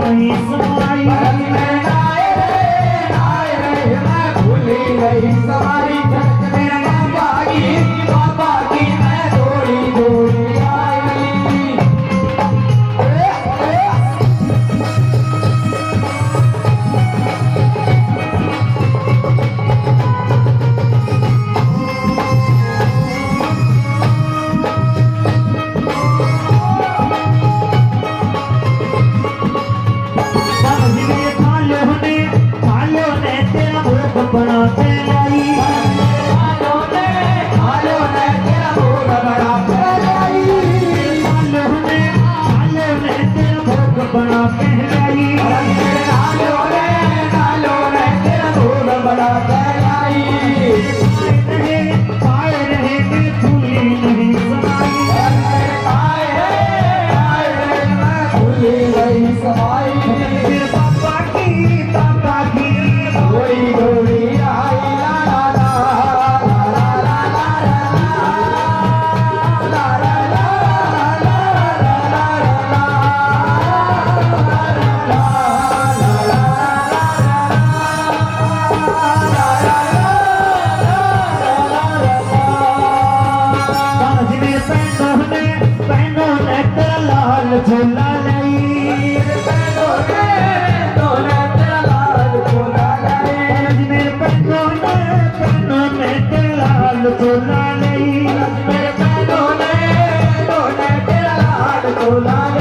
Please, बड़ा पहले दलाल चनाल दलाल भोला दलाल चनाल दलाल भोला